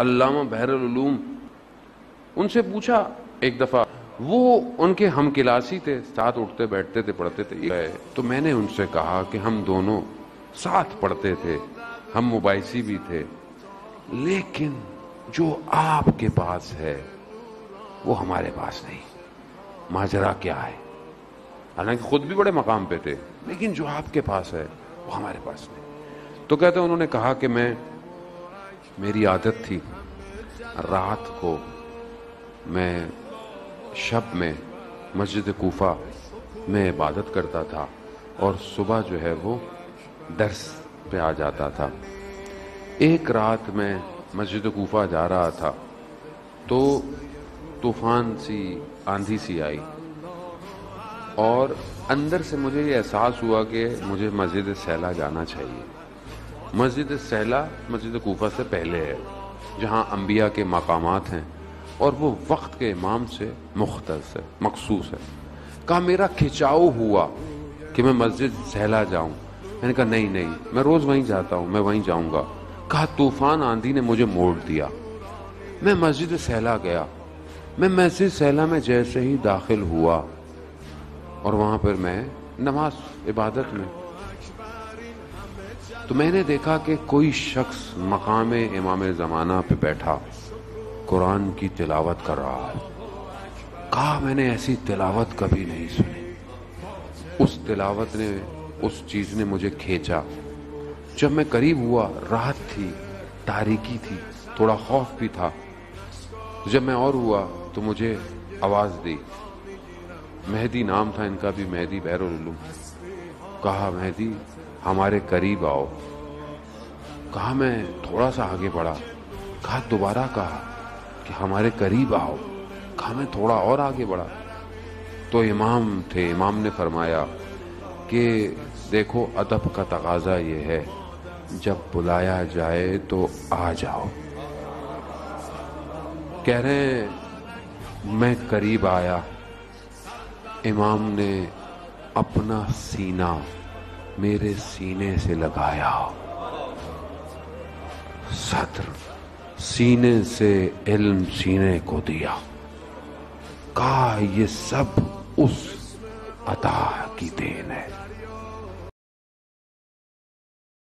अल्लामा बहरुलूम, उनसे पूछा एक दफ़ा, वो उनके हम किलासी थे, साथ उठते बैठते थे, पढ़ते थे। तो मैंने उनसे कहा कि हम दोनों साथ पढ़ते थे, हम मुबाइसी भी थे, लेकिन जो आपके पास है, वो हमारे पास नहीं। माजरा क्या है? हालाँकि खुद भी बड़े मकाम पे थे, लेकिन जो आपके पास है, वो हमारे पास नहीं। तो कहते उन्होंने कहा कि मैं मेरी आदत थी रात को मैं शब में मस्जिद कोफा में इबादत करता था और सुबह जो है वो दर्स पे आ जाता था। एक रात में मस्जिद कोफा जा रहा था तो तूफ़ान सी, आंधी सी आई और अंदर से मुझे ये एहसास हुआ कि मुझे मस्जिद सैला जाना चाहिए। मस्जिद सहला मस्जिद कोफा से पहले है, जहाँ अम्बिया के मकामात हैं और वो वक्त के इमाम से मुख्तस है, मखसूस है। कहा, मेरा खिंचाव हुआ कि मैं मस्जिद सहला जाऊँ। मैंने कहा, नहीं नहीं, मैं रोज वहीं जाता हूँ, मैं वहीं जाऊँगा। कहा, तूफ़ान आंधी ने मुझे मोड़ दिया। मैं मस्जिद सहला गया। मैं मस्जिद सहला में जैसे ही दाखिल हुआ और वहाँ पर मैं नमाज़, इबादत में तो मैंने देखा कि कोई शख्स मकाम इमाम जमाना पे बैठा, कुरान की तिलावत कर रहा है। कहा, मैंने ऐसी तिलावत कभी नहीं सुनी। उस तिलावत ने, उस चीज़ ने मुझे खींचा। जब मैं करीब हुआ, रात थी तारीकी थी, थोड़ा खौफ भी था। जब मैं और हुआ तो मुझे आवाज़ दी। मेहदी नाम था इनका भी, मेहदी बैरुल कहा, मेहदी हमारे करीब आओ। कहा मैं थोड़ा सा आगे बढ़ा। कहा दोबारा कहा कि हमारे करीब आओ। कहा मैं थोड़ा और आगे बढ़ा। तो इमाम थे, इमाम ने फरमाया कि देखो, अदब का तकाजा ये है, जब बुलाया जाए तो आ जाओ। कह रहे मैं करीब आया। इमाम ने अपना सीना मेरे सीने से लगाया सत्र सीने से इल्म सीने को दिया। का ये सब उस अता की देन है?